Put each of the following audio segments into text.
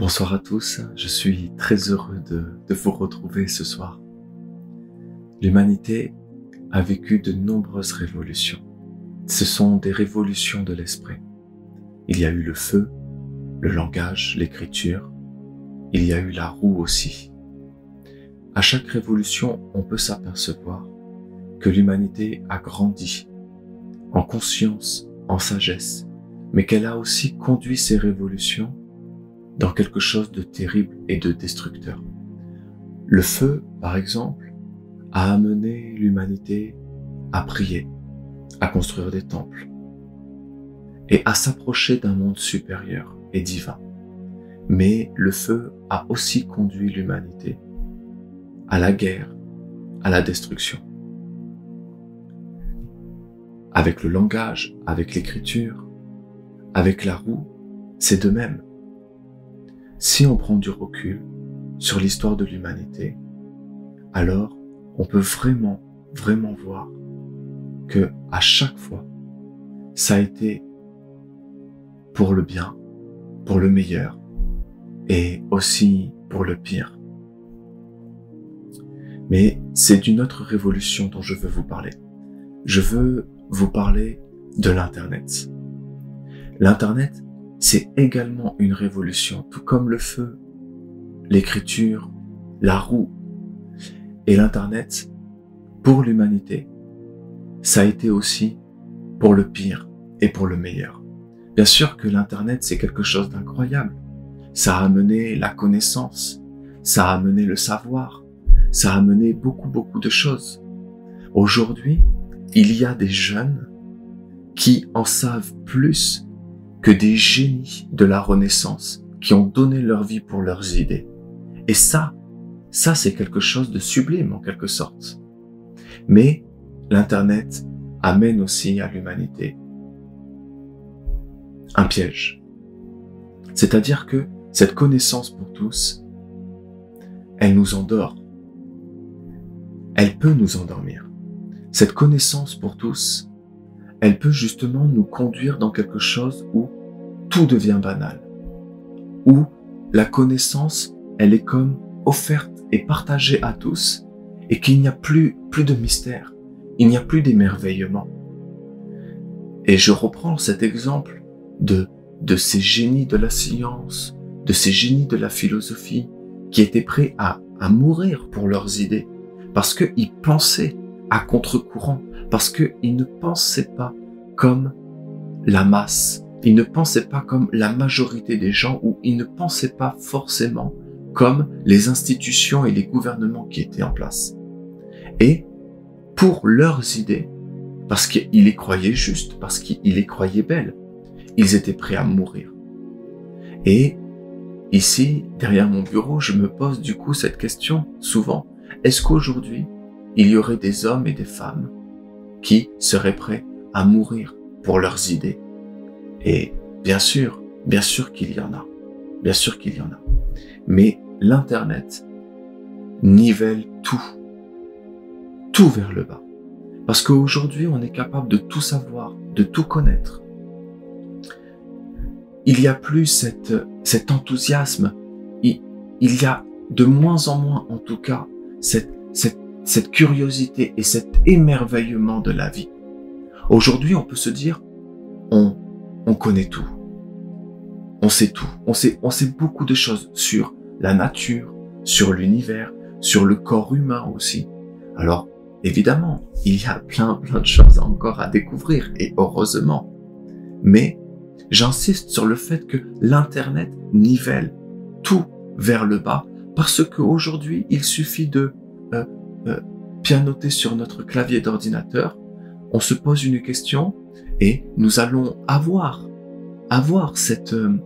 Bonsoir à tous, je suis très heureux de, vous retrouver ce soir. L'humanité a vécu de nombreuses révolutions. Ce sont des révolutions de l'esprit. Il y a eu le feu, le langage, l'écriture. Il y a eu la roue aussi. À chaque révolution, on peut s'apercevoir que l'humanité a grandi en conscience, en sagesse, mais qu'elle a aussi conduit ces révolutions dans quelque chose de terrible et de destructeur. Le feu, par exemple, a amené l'humanité à prier, à construire des temples et à s'approcher d'un monde supérieur et divin. Mais le feu a aussi conduit l'humanité à la guerre, à la destruction. Avec le langage, avec l'écriture, avec la roue, c'est de même. Si on prend du recul sur l'histoire de l'humanité, alors on peut vraiment, vraiment voir que à chaque fois, ça a été pour le bien, pour le meilleur et aussi pour le pire. Mais c'est d'une autre révolution dont je veux vous parler. Je veux vous parler de l'Internet. L'Internet, c'est également une révolution, tout comme le feu, l'écriture, la roue et l'Internet, pour l'humanité, ça a été aussi pour le pire et pour le meilleur. Bien sûr que l'Internet, c'est quelque chose d'incroyable. Ça a amené la connaissance, ça a amené le savoir, ça a amené beaucoup, beaucoup de choses. Aujourd'hui, il y a des jeunes qui en savent plus que des génies de la Renaissance qui ont donné leur vie pour leurs idées. Et ça, ça c'est quelque chose de sublime en quelque sorte. Mais l'Internet amène aussi à l'humanité un piège. C'est-à-dire que cette connaissance pour tous, elle nous endort. Elle peut nous endormir. Cette connaissance pour tous, elle peut justement nous conduire dans quelque chose où tout devient banal, où la connaissance, elle est comme offerte et partagée à tous, et qu'il n'y a plus, plus de mystère, il n'y a plus d'émerveillement. Et je reprends cet exemple de, de ces génies de la science, de ces génies de la philosophie, qui étaient prêts à, à mourir pour leurs idées, parce qu'ils pensaient à contre-courant, parce qu'ils ne pensaient pas comme la masse, ils ne pensaient pas comme la majorité des gens ou ils ne pensaient pas forcément comme les institutions et les gouvernements qui étaient en place. Et pour leurs idées, parce qu'ils les croyaient justes, parce qu'ils les croyaient belles, ils étaient prêts à mourir. Et ici, derrière mon bureau, je me pose du coup cette question souvent. Est-ce qu'aujourd'hui, il y aurait des hommes et des femmes qui seraient prêts à mourir pour leurs idées? Et bien sûr, bien sûr qu'il y en a. Bien sûr qu'il y en a. Mais l'Internet nivelle tout. Tout vers le bas. Parce qu'aujourd'hui, on est capable de tout savoir, de tout connaître. Il y a plus cet enthousiasme. Il, y a de moins en moins, en tout cas, cette, cette cette curiosité et cet émerveillement de la vie. Aujourd'hui, on peut se dire, on, on connaît tout. On sait tout. On sait, on sait beaucoup de choses sur la nature, sur l'univers, sur le corps humain aussi. Alors, évidemment, il y a plein, plein de choses encore à découvrir et heureusement. Mais, j'insiste sur le fait que l'Internet nivelle tout vers le bas parce qu'aujourd'hui, il suffit de euh, euh, pianoter sur notre clavier d'ordinateur, on se pose une question et nous allons avoir, cette, euh,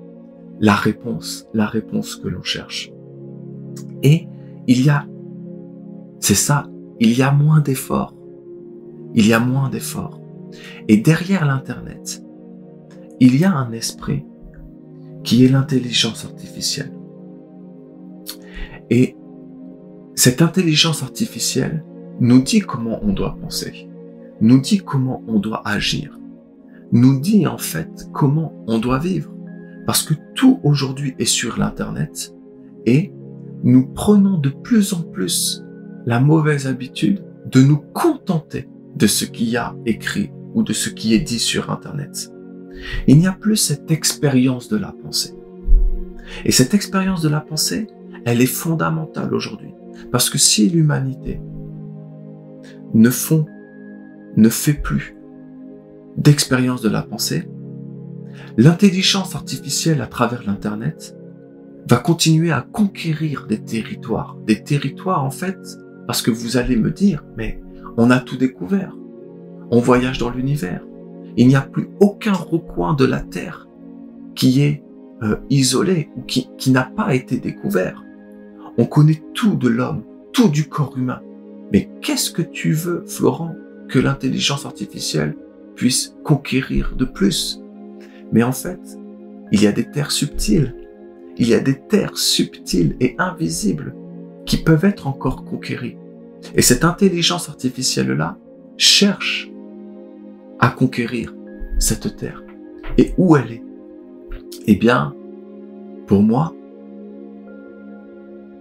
la réponse, la réponse que l'on cherche. Et il y a, c'est ça, il y a moins d'efforts. Il y a moins d'efforts. Et derrière l'Internet, il y a un esprit qui est l'intelligence artificielle. Et cette intelligence artificielle nous dit comment on doit penser, nous dit comment on doit agir, nous dit en fait comment on doit vivre. Parce que tout aujourd'hui est sur l'Internet et nous prenons de plus en plus la mauvaise habitude de nous contenter de ce qu'il y a écrit ou de ce qui est dit sur Internet. Il n'y a plus cette expérience de la pensée. Et cette expérience de la pensée, elle est fondamentale aujourd'hui. Parce que si l'humanité ne font, ne fait plus d'expérience de la pensée, l'intelligence artificielle à travers l'Internet va continuer à conquérir des territoires. Des territoires, en fait, parce que vous allez me dire, mais on a tout découvert. On voyage dans l'univers. Il n'y a plus aucun recoin de la Terre qui est euh, isolé ou qui, qui n'a pas été découvert. On connaît tout de l'homme, tout du corps humain. Mais qu'est-ce que tu veux, Florent, que l'intelligence artificielle puisse conquérir de plus Mais en fait, il y a des terres subtiles. Il y a des terres subtiles et invisibles qui peuvent être encore conquéries. Et cette intelligence artificielle-là cherche à conquérir cette terre. Et où elle est? Eh bien, pour moi,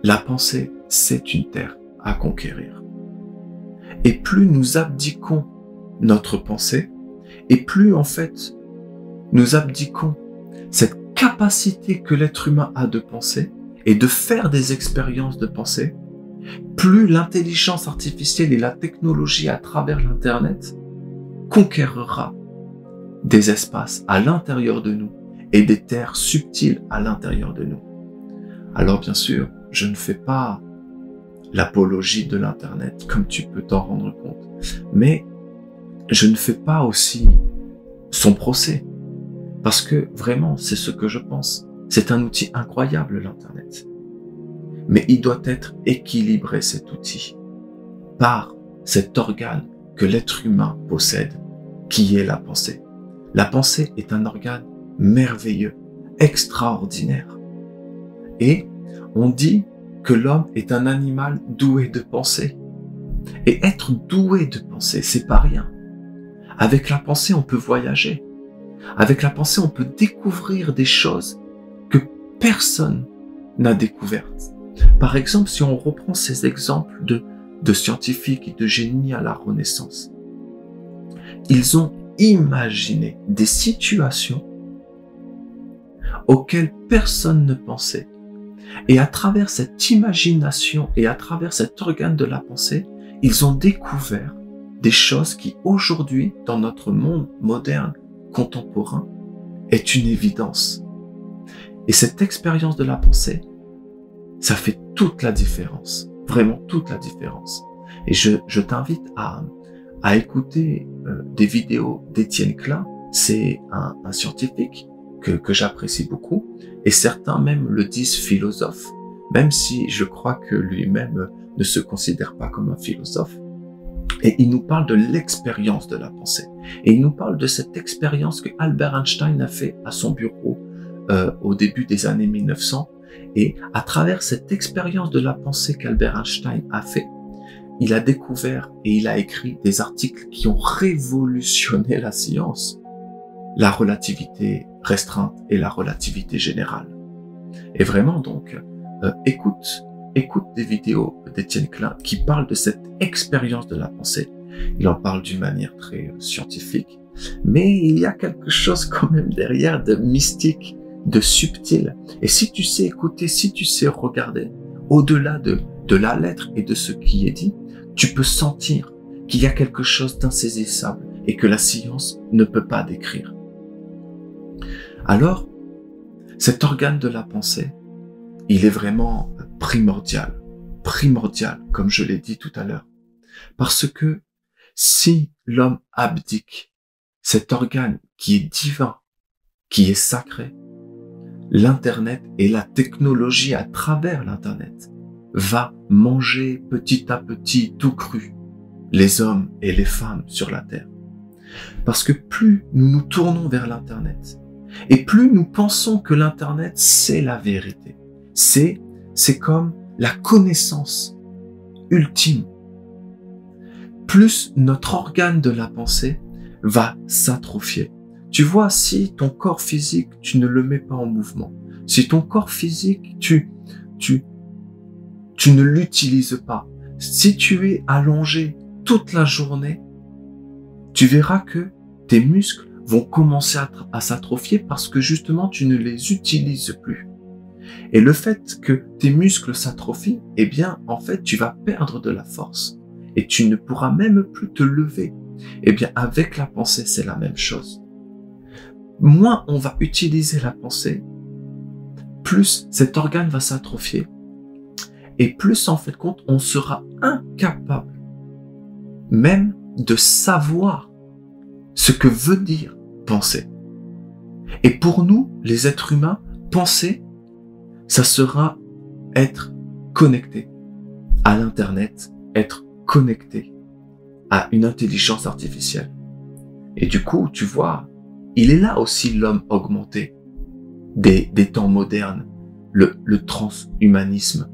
la pensée, c'est une terre à conquérir. Et plus nous abdiquons notre pensée, et plus en fait nous abdiquons cette capacité que l'être humain a de penser et de faire des expériences de pensée, plus l'intelligence artificielle et la technologie à travers l'Internet conquérera des espaces à l'intérieur de nous et des terres subtiles à l'intérieur de nous. Alors bien sûr, je ne fais pas l'apologie de l'Internet comme tu peux t'en rendre compte, mais je ne fais pas aussi son procès parce que vraiment c'est ce que je pense. C'est un outil incroyable l'Internet. Mais il doit être équilibré cet outil par cet organe que l'être humain possède, qui est la pensée. La pensée est un organe merveilleux, extraordinaire. Et on dit que l'homme est un animal doué de pensée. Et être doué de pensée, c'est pas rien. Avec la pensée, on peut voyager. Avec la pensée, on peut découvrir des choses que personne n'a découvertes. Par exemple, si on reprend ces exemples de, de scientifiques et de génies à la Renaissance, ils ont imaginé des situations auxquelles personne ne pensait. Et à travers cette imagination et à travers cet organe de la pensée, ils ont découvert des choses qui aujourd'hui, dans notre monde moderne, contemporain, est une évidence. Et cette expérience de la pensée, ça fait toute la différence, vraiment toute la différence. Et je, t'invite à, écouter euh, des vidéos d'Étienne Klein. C'est un, scientifique que, j'apprécie beaucoup, et certains même le disent philosophe, même si je crois que lui-même ne se considère pas comme un philosophe. Et il nous parle de l'expérience de la pensée. Et il nous parle de cette expérience que Albert Einstein a fait à son bureau euh, au début des années 1900 et à travers cette expérience de la pensée qu'Albert Einstein a fait, il a découvert et il a écrit des articles qui ont révolutionné la science, la relativité restreinte et la relativité générale. Et vraiment donc, euh, écoute, écoute des vidéos d'Étienne Klein qui parlent de cette expérience de la pensée. Il en parle d'une manière très euh, scientifique, mais il y a quelque chose quand même derrière de mystique de subtil. Et si tu sais écouter, si tu sais regarder au-delà de, de la lettre et de ce qui est dit, tu peux sentir qu'il y a quelque chose d'insaisissable et que la science ne peut pas décrire. Alors, cet organe de la pensée, il est vraiment primordial, primordial, comme je l'ai dit tout à l'heure. Parce que si l'homme abdique cet organe qui est divin, qui est sacré, l'Internet et la technologie à travers l'Internet va manger petit à petit tout cru les hommes et les femmes sur la Terre. Parce que plus nous nous tournons vers l'Internet et plus nous pensons que l'Internet c'est la vérité, c'est, c'est comme la connaissance ultime, plus notre organe de la pensée va s'atrophier. Tu vois, si ton corps physique, tu ne le mets pas en mouvement, si ton corps physique, tu, tu, tu ne l'utilises pas, si tu es allongé toute la journée, tu verras que tes muscles vont commencer à, s'atrophier parce que justement tu ne les utilises plus. Et le fait que tes muscles s'atrophient, eh bien, en fait, tu vas perdre de la force et tu ne pourras même plus te lever. Eh bien, avec la pensée, c'est la même chose. Moins on va utiliser la pensée, plus cet organe va s'atrophier et plus en fait compte, on sera incapable même de savoir ce que veut dire penser. Et pour nous, les êtres humains, penser, ça sera être connecté à l'Internet, être connecté à une intelligence artificielle. Et du coup, tu vois, il est là aussi l'homme augmenté des, des temps modernes, le, transhumanisme,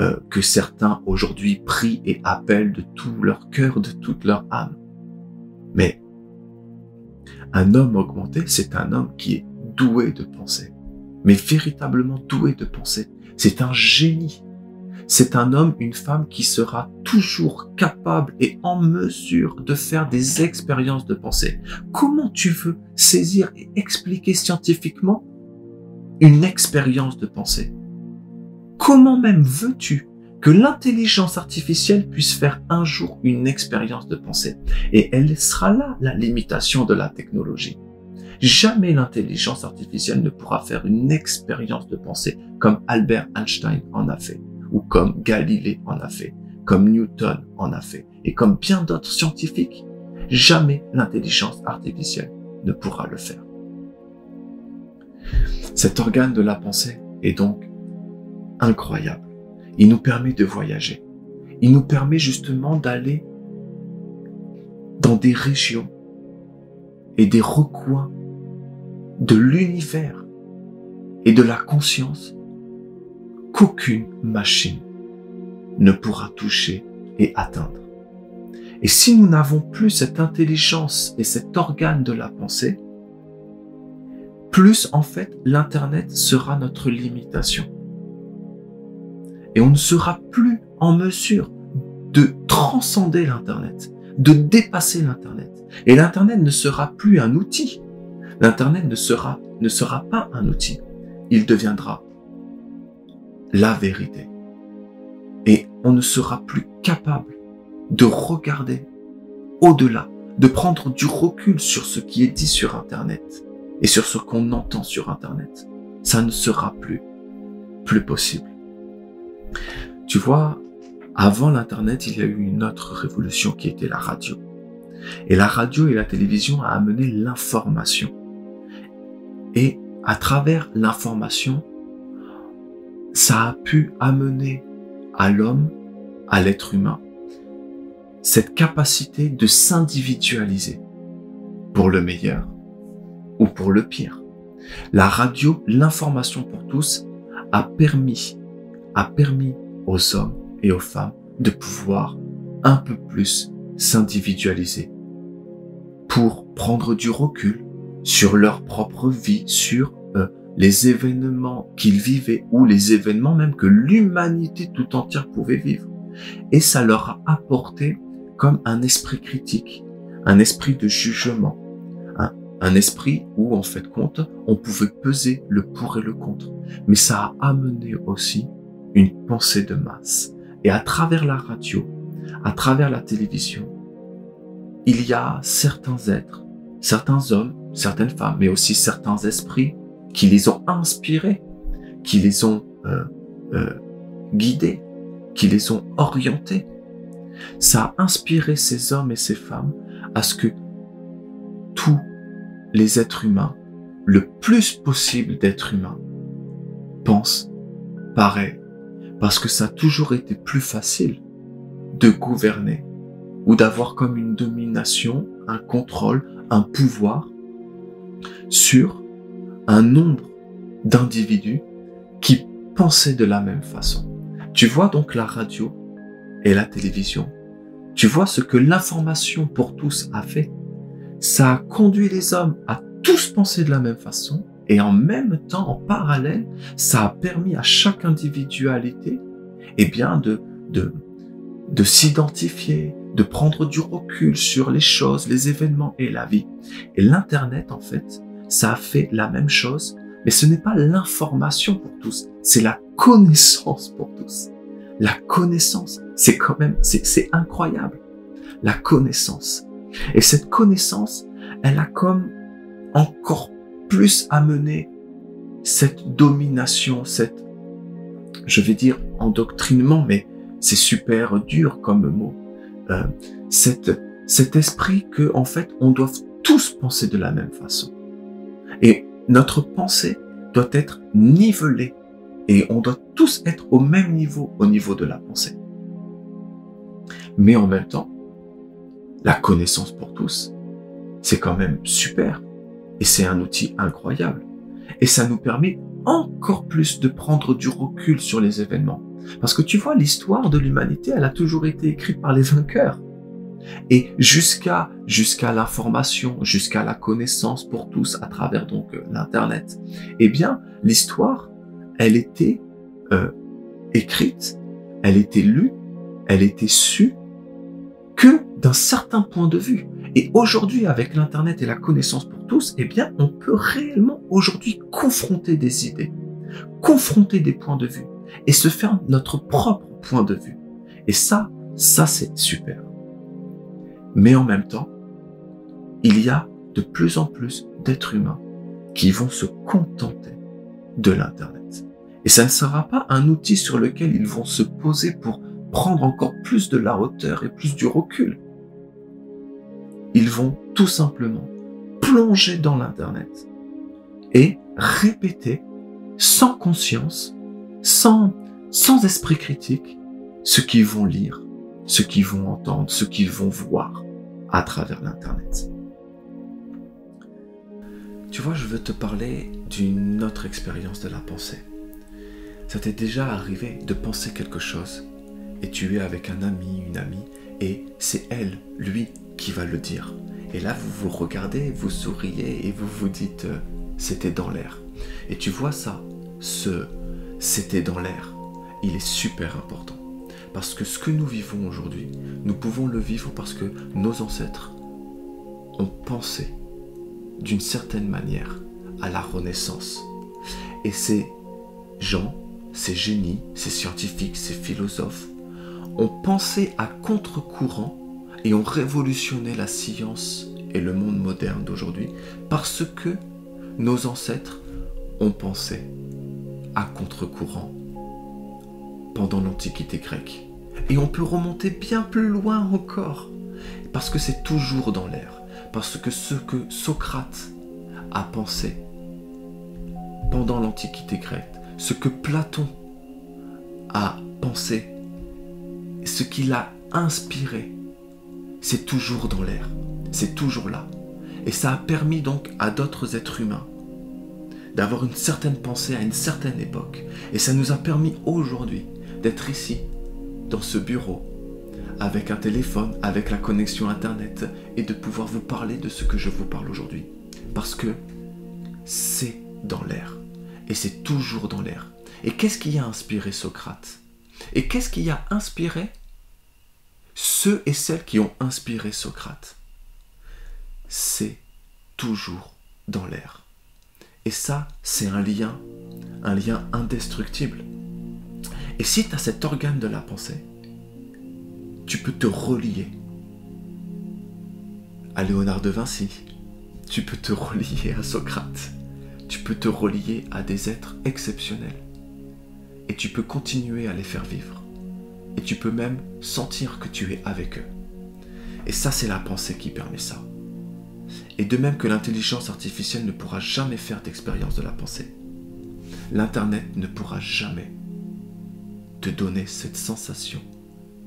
euh, que certains aujourd'hui prient et appellent de tout leur cœur, de toute leur âme. Mais un homme augmenté, c'est un homme qui est doué de penser, mais véritablement doué de penser. C'est un génie. C'est un homme, une femme qui sera toujours capable et en mesure de faire des expériences de pensée. Comment tu veux saisir et expliquer scientifiquement une expérience de pensée? Comment même veux-tu que l'intelligence artificielle puisse faire un jour une expérience de pensée Et elle sera là, la limitation de la technologie. Jamais l'intelligence artificielle ne pourra faire une expérience de pensée comme Albert Einstein en a fait, ou comme Galilée en a fait, comme Newton en a fait, et comme bien d'autres scientifiques. Jamais l'intelligence artificielle ne pourra le faire. Cet organe de la pensée est donc incroyable. Il nous permet de voyager. Il nous permet justement d'aller dans des régions et des recoins de l'univers et de la conscience qu'aucune machine ne pourra toucher et atteindre. Et si nous n'avons plus cette intelligence et cet organe de la pensée, plus en fait l'Internet sera notre limitation et on ne sera plus en mesure de transcender l'Internet, de dépasser l'Internet. Et l'Internet ne sera plus un outil. L'Internet ne sera, ne sera pas un outil. Il deviendra la vérité. Et on ne sera plus capable de regarder au-delà, de prendre du recul sur ce qui est dit sur Internet et sur ce qu'on entend sur Internet. Ça ne sera plus, plus possible. Tu vois, avant l'Internet, il y a eu une autre révolution qui était la radio. Et la radio et la télévision a amené l'information. Et à travers l'information, ça a pu amener à l'homme, à l'être humain, cette capacité de s'individualiser pour le meilleur ou pour le pire. La radio, l'information pour tous, a permis a permis aux hommes et aux femmes de pouvoir un peu plus s'individualiser pour prendre du recul sur leur propre vie, sur euh, les événements qu'ils vivaient ou les événements même que l'humanité tout entière pouvait vivre. Et ça leur a apporté comme un esprit critique, un esprit de jugement, un esprit où en fait compte on pouvait peser le pour et le contre. Mais ça a amené aussi une pensée de masse. Et à travers la radio, à travers la télévision, il y a certains êtres, certains hommes, certaines femmes, mais aussi certains esprits qui les ont inspirés, qui les ont euh, euh, guidés, qui les ont orientés. Ça a inspiré ces hommes et ces femmes à ce que tous les êtres humains, le plus possible d'êtres humains, pensent pareil parce que ça a toujours été plus facile de gouverner ou d'avoir comme une domination, un contrôle, un pouvoir sur un nombre d'individus qui pensaient de la même façon. Tu vois donc la radio et la télévision. Tu vois ce que l'information pour tous a fait. Ça a conduit les hommes à tous pensé de la même façon et en même temps, en parallèle, ça a permis à chaque individualité, eh bien, de, de, de s'identifier, de prendre du recul sur les choses, les événements et la vie. Et l'Internet, en fait, ça a fait la même chose, mais ce n'est pas l'information pour tous, c'est la connaissance pour tous. La connaissance, c'est quand même, c'est incroyable. La connaissance. Et cette connaissance, elle a comme encore plus amené cette domination, cette, je vais dire, endoctrinement, mais c'est super dur comme mot. Euh, cette, cet esprit que, en fait, on doit tous penser de la même façon. Et notre pensée doit être nivelée et on doit tous être au même niveau au niveau de la pensée. Mais en même temps, la connaissance pour tous, c'est quand même super. Et c'est un outil incroyable. Et ça nous permet encore plus de prendre du recul sur les événements. Parce que tu vois, l'histoire de l'humanité, elle a toujours été écrite par les vainqueurs. Et jusqu'à jusqu'à l'information, jusqu'à la connaissance pour tous à travers donc euh, l'internet, eh bien l'histoire, elle était euh, écrite, elle était lue, elle était sue que d'un certain point de vue. Et aujourd'hui, avec l'internet et la connaissance pour tous, eh bien, on peut réellement aujourd'hui confronter des idées, confronter des points de vue et se faire notre propre point de vue. Et ça, ça c'est super. Mais en même temps, il y a de plus en plus d'êtres humains qui vont se contenter de l'Internet. Et ça ne sera pas un outil sur lequel ils vont se poser pour prendre encore plus de la hauteur et plus du recul. Ils vont tout simplement plonger dans l'Internet et répéter sans conscience, sans, sans esprit critique, ce qu'ils vont lire, ce qu'ils vont entendre, ce qu'ils vont voir à travers l'Internet. Tu vois, je veux te parler d'une autre expérience de la pensée. Ça t'est déjà arrivé de penser quelque chose et tu es avec un ami, une amie, et c'est elle, lui, qui va le dire. Et là, vous vous regardez, vous souriez et vous vous dites, euh, c'était dans l'air. Et tu vois ça, ce c'était dans l'air, il est super important. Parce que ce que nous vivons aujourd'hui, nous pouvons le vivre parce que nos ancêtres ont pensé d'une certaine manière à la Renaissance. Et ces gens, ces génies, ces scientifiques, ces philosophes, ont pensé à contre-courant et ont révolutionné la science et le monde moderne d'aujourd'hui parce que nos ancêtres ont pensé à contre-courant pendant l'Antiquité grecque. Et on peut remonter bien plus loin encore, parce que c'est toujours dans l'air, parce que ce que Socrate a pensé pendant l'Antiquité grecque, ce que Platon a pensé, ce qu'il a inspiré, c'est toujours dans l'air, c'est toujours là. Et ça a permis donc à d'autres êtres humains d'avoir une certaine pensée à une certaine époque. Et ça nous a permis aujourd'hui d'être ici, dans ce bureau, avec un téléphone, avec la connexion Internet, et de pouvoir vous parler de ce que je vous parle aujourd'hui. Parce que c'est dans l'air. Et c'est toujours dans l'air. Et qu'est-ce qui a inspiré Socrate? Et qu'est-ce qui a inspiré ceux et celles qui ont inspiré Socrate C'est toujours dans l'air. Et ça, c'est un lien, un lien indestructible. Et si tu as cet organe de la pensée, tu peux te relier à Léonard de Vinci, tu peux te relier à Socrate, tu peux te relier à des êtres exceptionnels, et tu peux continuer à les faire vivre, et tu peux même sentir que tu es avec eux. Et ça, c'est la pensée qui permet ça. Et de même que l'intelligence artificielle ne pourra jamais faire d'expérience de la pensée, l'Internet ne pourra jamais te donner cette sensation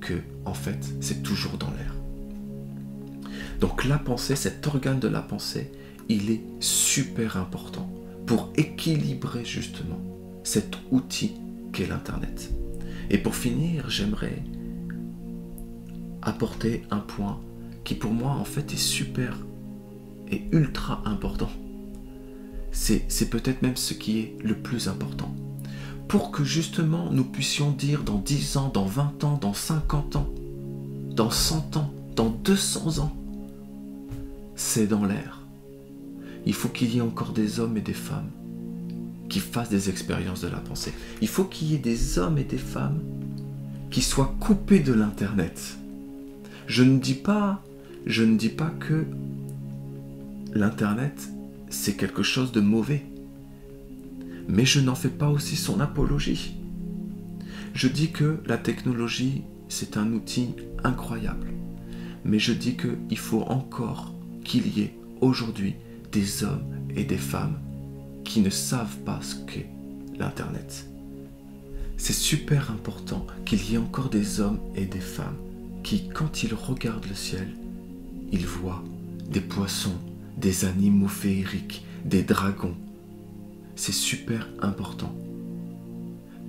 que, en fait, c'est toujours dans l'air. Donc la pensée, cet organe de la pensée, il est super important pour équilibrer justement cet outil qu'est l'Internet. Et pour finir, j'aimerais apporter un point qui pour moi en fait est super et ultra important. c'est peut-être même ce qui est le plus important. Pour que justement nous puissions dire dans 10 ans, dans 20 ans, dans 50 ans, dans 100 ans, dans 200 ans, c'est dans l'air. Il faut qu'il y ait encore des hommes et des femmes qui fassent des expériences de la pensée. Il faut qu'il y ait des hommes et des femmes qui soient coupés de l'internet. Je ne dis pas je ne dis pas que l'internet c'est quelque chose de mauvais. Mais je n'en fais pas aussi son apologie. Je dis que la technologie, c'est un outil incroyable. Mais je dis qu'il faut encore qu'il y ait aujourd'hui des hommes et des femmes qui ne savent pas ce qu'est l'Internet. C'est super important qu'il y ait encore des hommes et des femmes qui, quand ils regardent le ciel, ils voient des poissons, des animaux féeriques, des dragons. C'est super important.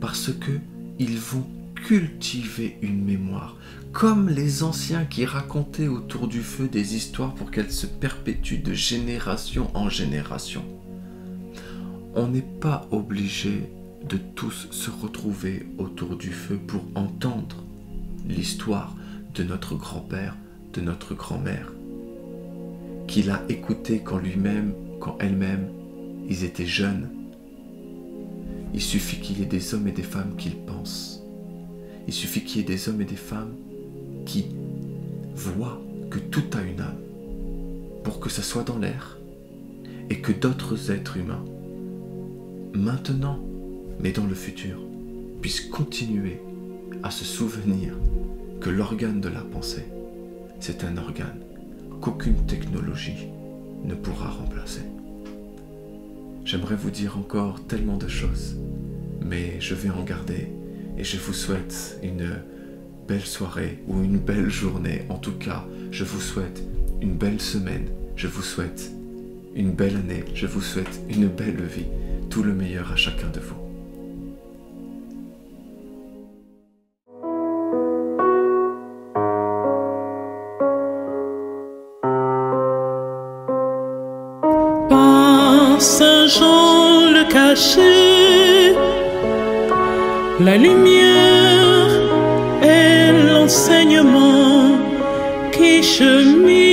Parce que ils vont cultiver une mémoire, comme les anciens qui racontaient autour du feu des histoires pour qu'elles se perpétuent de génération en génération. On n'est pas obligé de tous se retrouver autour du feu pour entendre l'histoire de notre grand-père, de notre grand-mère qu'il a écouté quand lui-même, quand elle-même, ils étaient jeunes. Il suffit qu'il y ait des hommes et des femmes qui pensent. Il suffit qu'il y ait des hommes et des femmes qui voient que tout a une âme pour que ça soit dans l'air et que d'autres êtres humains, maintenant, mais dans le futur, puissent continuer à se souvenir que l'organe de la pensée, c'est un organe qu'aucune technologie ne pourra remplacer. J'aimerais vous dire encore tellement de choses, mais je vais en garder et je vous souhaite une belle soirée ou une belle journée. En tout cas, je vous souhaite une belle semaine, je vous souhaite une belle année, je vous souhaite une belle vie. Tout le meilleur à chacun de vous. Saint Jean le cachait, la lumière et l'enseignement qui cheminent.